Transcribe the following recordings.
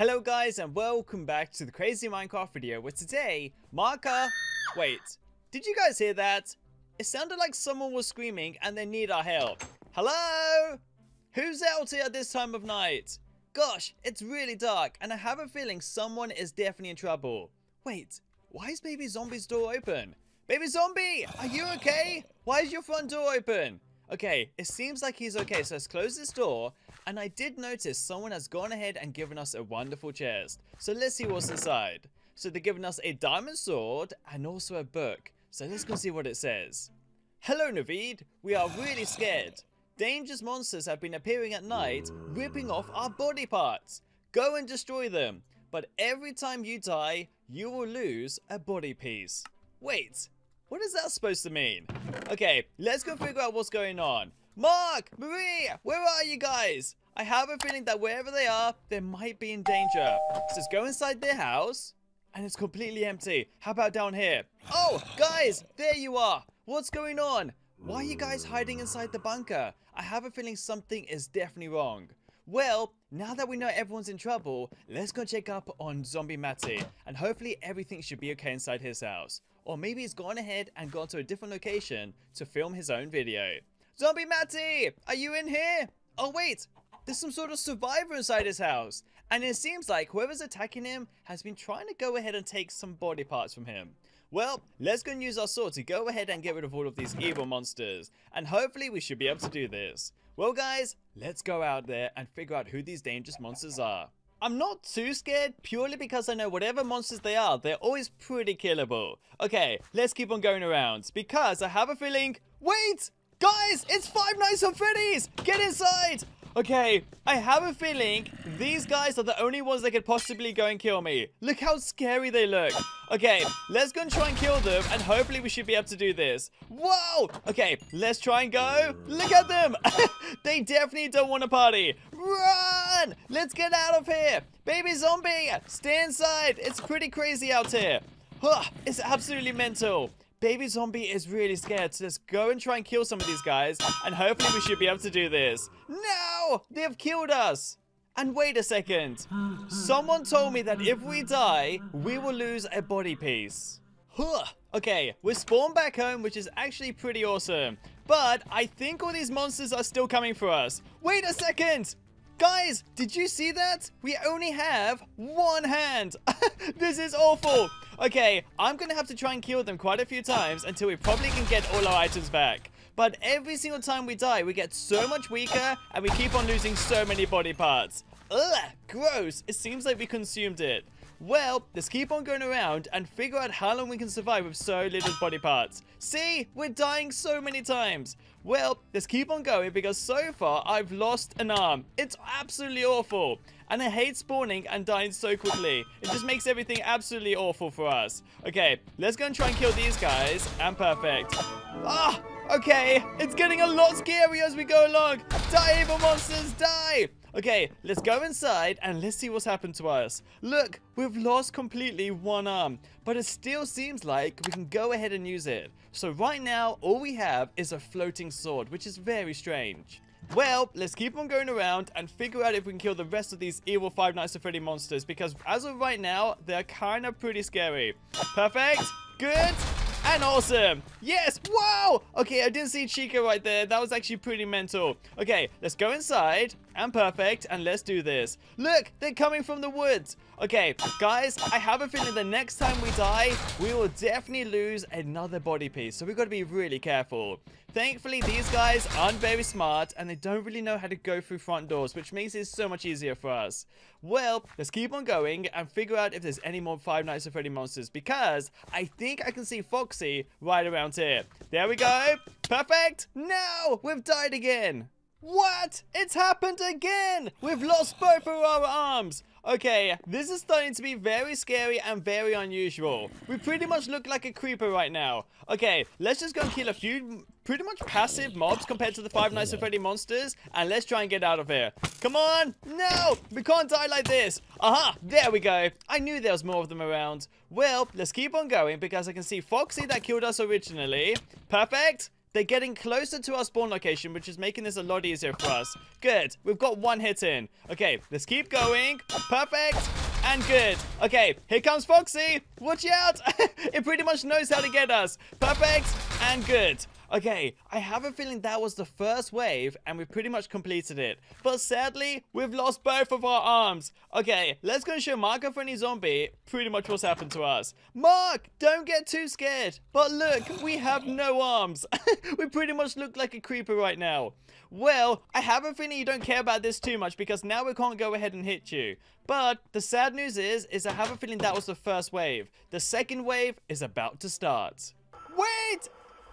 Hello guys and welcome back to the Crazy Minecraft video where today, Marker... Wait, did you guys hear that? It sounded like someone was screaming and they need our help. Hello? Who's out here at this time of night? Gosh, it's really dark and I have a feeling someone is definitely in trouble. Wait, why is Baby Zombie's door open? Baby Zombie, are you okay? Why is your front door open? Okay, it seems like he's okay, so let's close this door. And I did notice someone has gone ahead and given us a wonderful chest. So let's see what's inside. So they're giving us a diamond sword and also a book. So let's go see what it says. Hello, Naveed. We are really scared. Dangerous monsters have been appearing at night, ripping off our body parts. Go and destroy them. But every time you die, you will lose a body piece. Wait, what is that supposed to mean? Okay, let's go figure out what's going on. Mark, Marie, where are you guys? I have a feeling that wherever they are, they might be in danger. So let's go inside their house. And it's completely empty. How about down here? Oh, guys, there you are. What's going on? Why are you guys hiding inside the bunker? I have a feeling something is definitely wrong. Well, now that we know everyone's in trouble, let's go check up on Zombie Matty. And hopefully everything should be okay inside his house. Or maybe he's gone ahead and gone to a different location to film his own video. Zombie Matty, are you in here? Oh wait, there's some sort of survivor inside his house. And it seems like whoever's attacking him has been trying to go ahead and take some body parts from him. Well, let's go and use our sword to go ahead and get rid of all of these evil monsters. And hopefully we should be able to do this. Well guys, let's go out there and figure out who these dangerous monsters are. I'm not too scared purely because I know whatever monsters they are, they're always pretty killable. Okay, let's keep on going around because I have a feeling... Wait! Guys, it's Five Nights at Freddy's! Get inside! Okay, I have a feeling these guys are the only ones that could possibly go and kill me. Look how scary they look. Okay, let's go and try and kill them, and hopefully we should be able to do this. Whoa! Okay, let's try and go. Look at them! they definitely don't want to party. Let's get out of here! Baby zombie, stay inside. It's pretty crazy out here. Huh, it's absolutely mental. Baby Zombie is really scared, so let's go and try and kill some of these guys, and hopefully we should be able to do this. No! They have killed us! And wait a second. Someone told me that if we die, we will lose a body piece. Huh. Okay, we're spawned back home, which is actually pretty awesome. But I think all these monsters are still coming for us. Wait a second! Guys, did you see that? We only have one hand. this is awful. Okay, I'm going to have to try and kill them quite a few times until we probably can get all our items back. But every single time we die, we get so much weaker and we keep on losing so many body parts. Ugh, gross. It seems like we consumed it. Well, let's keep on going around and figure out how long we can survive with so little body parts. See, we're dying so many times. Well, let's keep on going because so far I've lost an arm. It's absolutely awful. And I hate spawning and dying so quickly. It just makes everything absolutely awful for us. Okay, let's go and try and kill these guys. And perfect. Ah, okay. It's getting a lot scarier as we go along. Die, evil monsters, die. Okay, let's go inside and let's see what's happened to us. Look, we've lost completely one arm, but it still seems like we can go ahead and use it. So right now, all we have is a floating sword, which is very strange. Well, let's keep on going around and figure out if we can kill the rest of these evil Five Nights at Freddy monsters, because as of right now, they're kind of pretty scary. Perfect. Good. And awesome. Yes. Wow. Okay, I didn't see Chica right there. That was actually pretty mental. Okay, let's go inside. And perfect. And let's do this. Look, they're coming from the woods. Okay, guys, I have a feeling the next time we die, we will definitely lose another body piece. So we've got to be really careful. Thankfully, these guys aren't very smart and they don't really know how to go through front doors, which makes it so much easier for us. Well, let's keep on going and figure out if there's any more Five Nights at Freddy monsters because I think I can see Foxy right around here. There we go. Perfect. No, we've died again. What? It's happened again! We've lost both of our arms! Okay, this is starting to be very scary and very unusual. We pretty much look like a creeper right now. Okay, let's just go and kill a few pretty much passive mobs compared to the Five Nights at Freddy monsters, and let's try and get out of here. Come on! No! We can't die like this! Aha! There we go! I knew there was more of them around. Well, let's keep on going because I can see Foxy that killed us originally. Perfect! They're getting closer to our spawn location, which is making this a lot easier for us. Good. We've got one hit in. Okay, let's keep going. Perfect. And good. Okay, here comes Foxy. Watch out. it pretty much knows how to get us. Perfect. And good. Okay, I have a feeling that was the first wave, and we've pretty much completed it. But sadly, we've lost both of our arms. Okay, let's go and show Mark a friendly zombie pretty much what's happened to us. Mark, don't get too scared. But look, we have no arms. we pretty much look like a creeper right now. Well, I have a feeling you don't care about this too much because now we can't go ahead and hit you. But the sad news is, is I have a feeling that was the first wave. The second wave is about to start. Wait!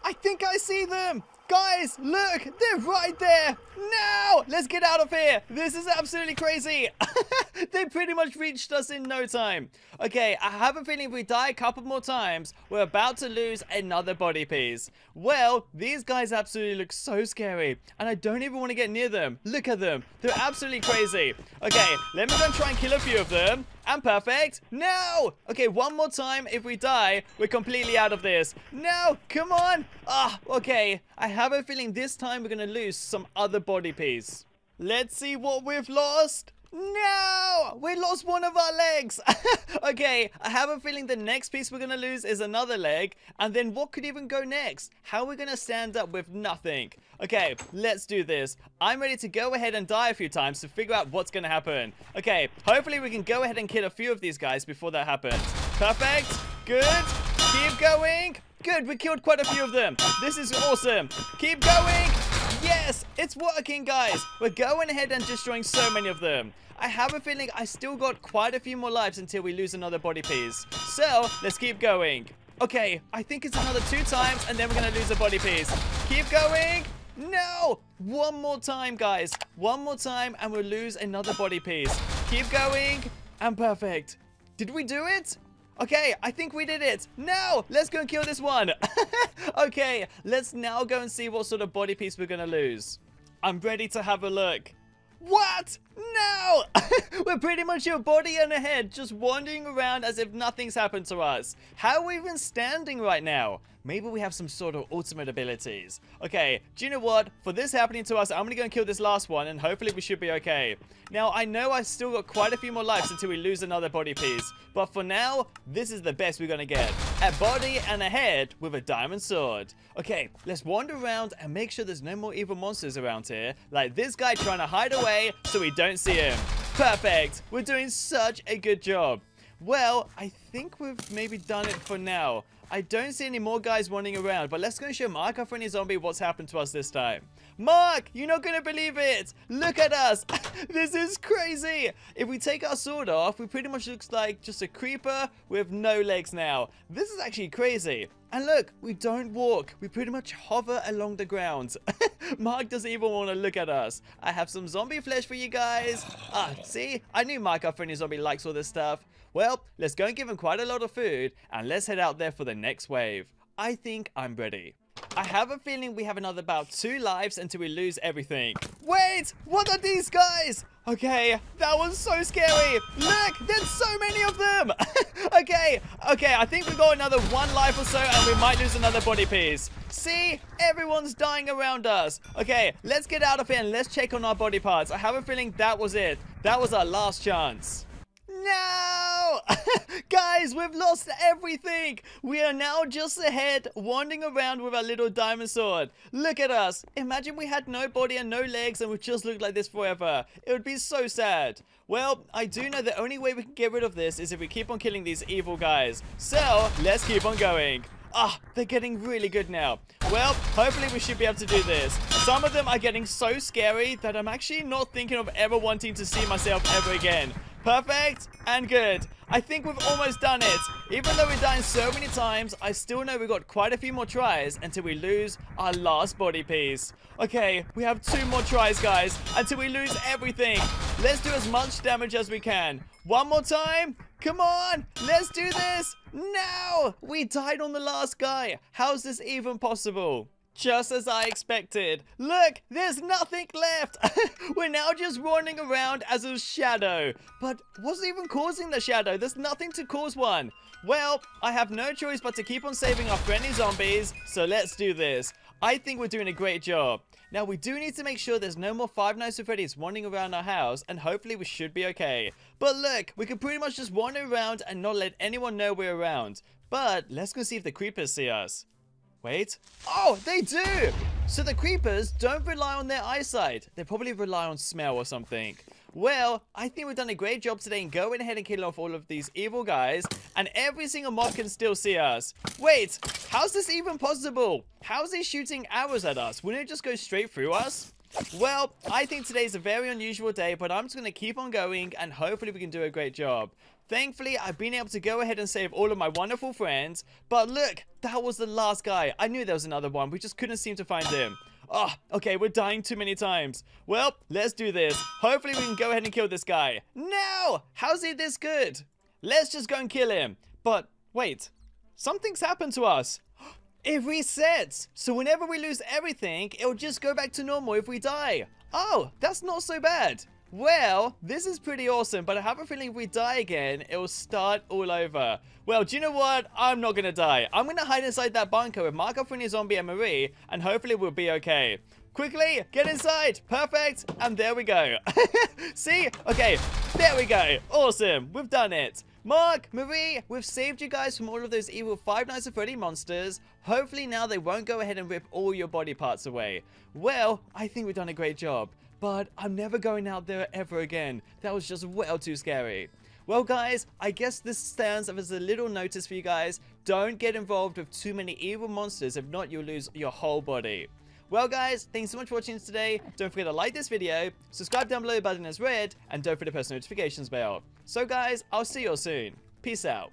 I think I see them! Guys, look! They're right there! Now! Let's get out of here! This is absolutely crazy! they pretty much reached us in no time. Okay, I have a feeling if we die a couple more times, we're about to lose another body piece. Well, these guys absolutely look so scary, and I don't even want to get near them. Look at them. They're absolutely crazy. Okay, let me go and try and kill a few of them. And perfect. No! Okay, one more time. If we die, we're completely out of this. No! Come on! Ah, okay. I have a feeling this time we're to lose some other body piece. Let's see what we've lost. No! We lost one of our legs! okay, I have a feeling the next piece we're gonna lose is another leg. And then what could even go next? How are we gonna stand up with nothing? Okay, let's do this. I'm ready to go ahead and die a few times to figure out what's gonna happen. Okay, hopefully we can go ahead and kill a few of these guys before that happens. Perfect. Good. Keep going. Good, we killed quite a few of them. This is awesome. Keep going. Yes, it's working, guys. We're going ahead and destroying so many of them. I have a feeling I still got quite a few more lives until we lose another body piece. So, let's keep going. Okay, I think it's another two times, and then we're going to lose a body piece. Keep going. No! One more time, guys. One more time, and we'll lose another body piece. Keep going. And perfect. Did we do it? Okay, I think we did it. Now, let's go and kill this one. okay, let's now go and see what sort of body piece we're going to lose. I'm ready to have a look. What? No! We're pretty much your body and a head just wandering around as if nothing's happened to us. How are we even standing right now? Maybe we have some sort of ultimate abilities. Okay, do you know what? For this happening to us, I'm gonna go and kill this last one and hopefully we should be okay. Now, I know I've still got quite a few more lives until we lose another body piece. But for now, this is the best we're gonna get. A body and a head with a diamond sword. Okay, let's wander around and make sure there's no more evil monsters around here. Like this guy trying to hide away so we don't see him. Perfect. We're doing such a good job. Well, I think we've maybe done it for now. I don't see any more guys running around, but let's go and show our friendly zombie, what's happened to us this time. Mark, you're not gonna believe it! Look at us! this is crazy! If we take our sword off, we pretty much looks like just a creeper with no legs now. This is actually crazy. And look, we don't walk. We pretty much hover along the ground. Mark doesn't even want to look at us. I have some zombie flesh for you guys. Ah, see? I knew Mark, our friendly zombie, likes all this stuff. Well, let's go and give him quite a lot of food, and let's head out there for the next wave. I think I'm ready. I have a feeling we have another about two lives until we lose everything. Wait! What are these guys? Okay, that was so scary. Look, there's so many of them. okay, okay, I think we've got another one life or so and we might lose another body piece. See? Everyone's dying around us. Okay, let's get out of here and let's check on our body parts. I have a feeling that was it. That was our last chance. No! Guys, we've lost everything! We are now just ahead, wandering around with our little diamond sword. Look at us! Imagine we had no body and no legs and we just looked like this forever. It would be so sad. Well, I do know the only way we can get rid of this is if we keep on killing these evil guys. So, let's keep on going. Ah, they're getting really good now. Well, hopefully we should be able to do this. Some of them are getting so scary that I'm actually not thinking of ever wanting to see myself ever again. Perfect and good. I think we've almost done it. Even though dying so many times, I still know we've got quite a few more tries until we lose our last body piece. Okay, we have two more tries, guys, until we lose everything. Let's do as much damage as we can. One more time. Come on, let's do this. No, we died on the last guy. How's this even possible? Just as I expected. Look, there's nothing left. We're now just running around as a shadow. But what's even causing the shadow? There's nothing to cause one. Well, I have no choice but to keep on saving our friendly zombies, so let's do this. I think we're doing a great job. Now, we do need to make sure there's no more Five Nights at Freddy's wandering around our house, and hopefully we should be okay. But look, we can pretty much just wander around and not let anyone know we're around. But let's go see if the creepers see us. Wait. Oh, they do! So the creepers don't rely on their eyesight. They probably rely on smell or something. Well, I think we've done a great job today in going ahead and killing off all of these evil guys, and every single mob can still see us. Wait, how's this even possible? How's he shooting arrows at us? Wouldn't it just go straight through us? Well, I think today's a very unusual day, but I'm just going to keep on going, and hopefully we can do a great job. Thankfully, I've been able to go ahead and save all of my wonderful friends, but look, that was the last guy. I knew there was another one, we just couldn't seem to find him. Oh, okay, we're dying too many times. Well, let's do this. Hopefully we can go ahead and kill this guy. No! How's he this good? Let's just go and kill him. But, wait. Something's happened to us. It resets. So whenever we lose everything, it'll just go back to normal if we die. Oh, that's not so bad. Well, this is pretty awesome, but I have a feeling if we die again, it will start all over. Well, do you know what? I'm not gonna die. I'm gonna hide inside that bunker with Marco, Freddy, Zombie, and Marie, and hopefully we'll be okay. Quickly, get inside. Perfect. And there we go. See? Okay, there we go. Awesome. We've done it. Mark, Marie, we've saved you guys from all of those evil Five Nights at Freddy monsters. Hopefully now they won't go ahead and rip all your body parts away. Well, I think we've done a great job but I'm never going out there ever again. That was just well too scary. Well guys, I guess this stands as a little notice for you guys. Don't get involved with too many evil monsters, if not you'll lose your whole body. Well guys, thanks so much for watching today. Don't forget to like this video, subscribe down below the button is red, and don't forget to press the notifications bell. So guys, I'll see you all soon. Peace out.